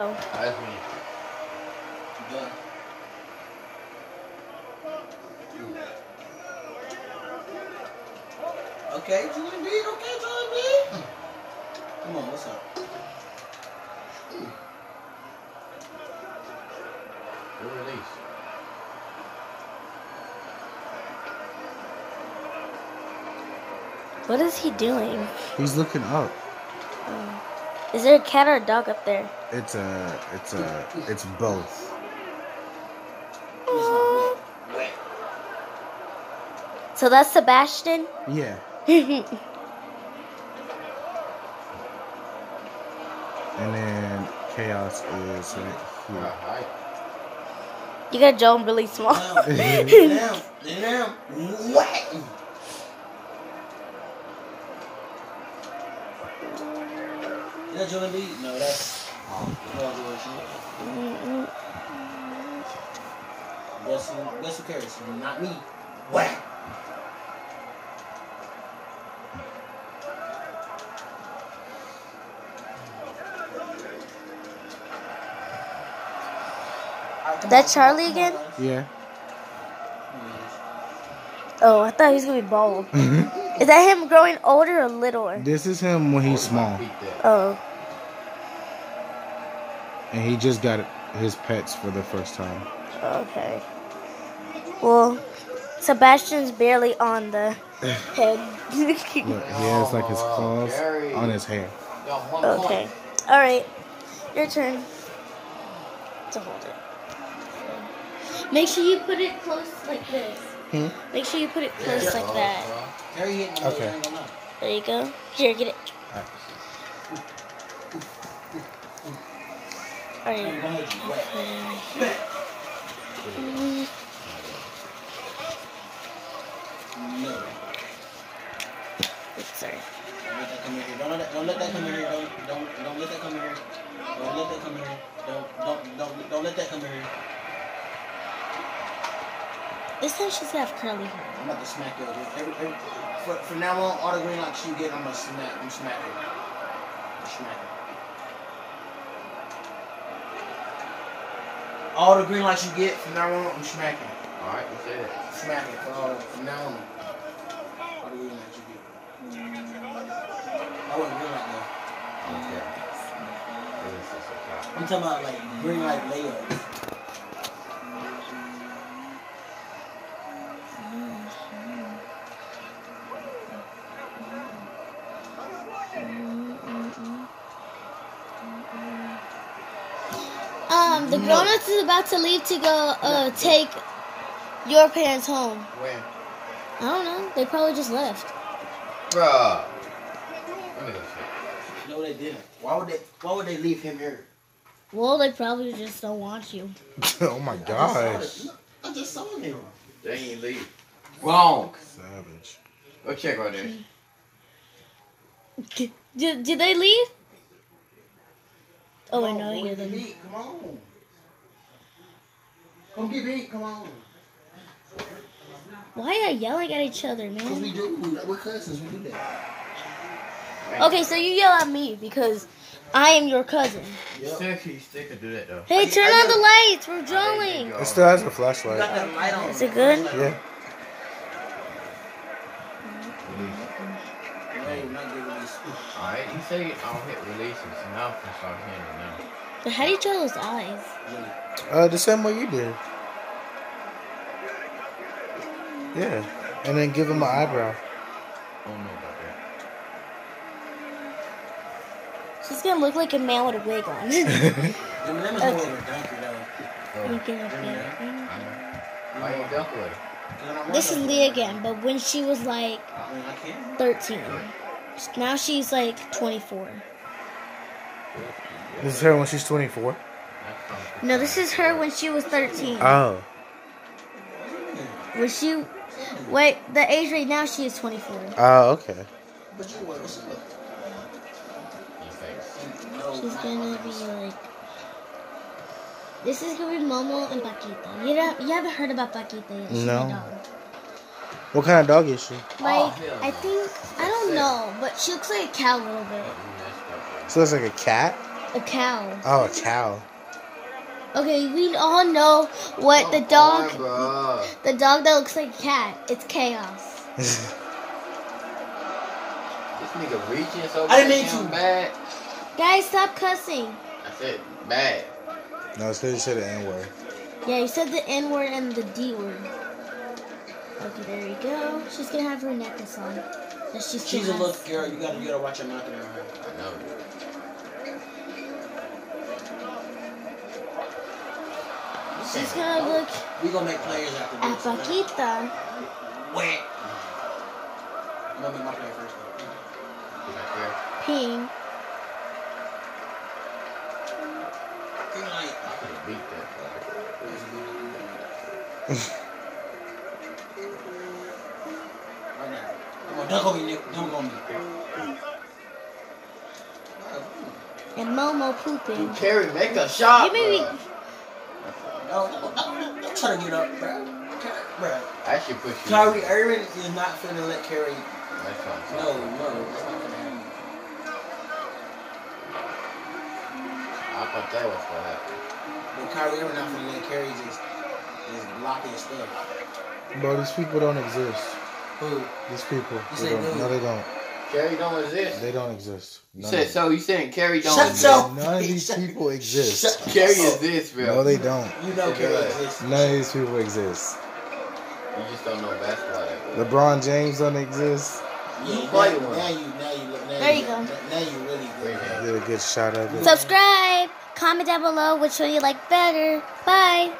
That's me. Done. Okay, Jordan B. Okay, Jordan B. Come on, what's up? Good release. What is he doing? He's looking up. Oh. Is there a cat or a dog up there? It's a, it's a, it's both. So that's Sebastian. Yeah. And then chaos is right here. You got Joan really small. That Jordan B? No, that's graduation. Guess who, guess who cares? Not me. Whack. That Charlie again? Yeah. Oh, I thought he was gonna be bald. Mm-hmm. Is that him growing older or littler? This is him when he's small, Oh, and he just got his pets for the first time. okay. Well, Sebastian's barely on the head. Look, he has like his claws on his hair. Okay. All right, your turn to hold it. Make sure you put it close like this. Hmm? Make sure you put it close Yeah. like that. Harry hit me. Okay. I ain't gonna lie. There you go. Here, get it. All I ain't right. gonna hold you. Wet. Don't let that come in here. Don't don't come in here. Don't let that come in here. Don't let that come in here. Don't don't don't don't let that come in here. This time she's gonna have curly hair. I'm about to smack you. Every, every, for, from now on, all the green lights you get, I'm gonna smack. I'm smacking. I'm smacking. All the green lights you get from now on, I'm smacking. Alright, you say that. Smacking for all from now on. All the green lights you get. I wasn't green light though. Okay. This is a cop. I'm talking about like green light layups. Um, the grown-ups is about to leave to go uh take your parents home. When? I don't know. They probably just left. Bruh. Let me go check. No, they didn't. Why would they? Why would they leave him here? Well, they probably just don't want you. oh my I just saw. I just saw him. They ain't leave. Wrong. Savage. Go check right there. Did, did they leave? Oh, I Come know. on, I boy, hear get them. beat. Come on. Come get beat. Come on. Why are you yelling at each other, Cause man? we do. We're cousins. We do that. Okay, so you yell at me because I am your cousin. Yep. Still, you still could do that though. Hey, turn I on the lights. We're drawing. It still has a You flashlight. got that light on. Is it good? Yeah. Hey, we're not giving these. Alright, you say I'll hit releases. Now I can start hitting it now. But how do you draw those eyes? Uh, the same way you did. Yeah. And then give him an eyebrow. I don't know about that. She's gonna look like a man with a wig on. Okay. more of a dunker though. You can look I at- know. Why you duck with it? And I want This is them. Leah again, but when she was like I mean, I can't. 13. Now she's like 24. This is her when she's 24. No, this is her when she was 13. Oh. When she, wait, the age right now she is 24. Oh, okay. But you what? What's up? Your face. No, She's gonna be this. like, this is gonna be Momo and Paquita. You don't, you haven't heard about Paquita yet. She's No. What kind of dog is she? Like, I think, I don't know, but she looks like a cow a little bit. You. So it's like a cat? A cow. Oh, a cow. Okay, we all know what the oh, dog, on, bro. the dog that looks like a cat. It's chaos. This nigga reaching so I didn't mean goddamn to. bad. Guys, stop cussing. I said bad. no, it's because you said the N word. Yeah, you said the N word and the D word. Okay, there you go. She's gonna have her necklace on. That she still She's a has. little girl. You gotta, you gotta watch your mouth around her. I know. She's gonna oh, look We gonna make players after at. Paquita. Wait. I'm gonna make my player first. Though. Right Green light. I could've beat that. Right now. Come on, dunk on me, Nick. Dunk on me. And Momo pooping. Dude, Carrie, make a shot, Give me- bro. No, no, no, no, don't try to get up, bro. Bro. I should push you. Kyrie Irving is not finna let Carrie. I'm No, saying. no, gonna happen. I thought that was what happened. But Kyrie Irving not finna let Carrie just just lock his stuff. Bro, these people don't exist. Who? These people. You They said don't, who? no, they don't. Carrie don't exist. They don't exist. You None said so. You saying Carrie don't Shut exist? your- none of these people exist. Shut- Carrie this bro. No, they don't. You know Carrie Good. exists. None of these people exist. You just don't know basketball that well. LeBron James don't exist. You now, play now one. you, now you, now There you go. Now you really Wait a good. Did a good shot of it. Subscribe. Comment down below which one you like better. Bye.